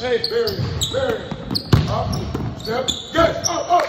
Hey. Very, very. Up, step, get, up, up.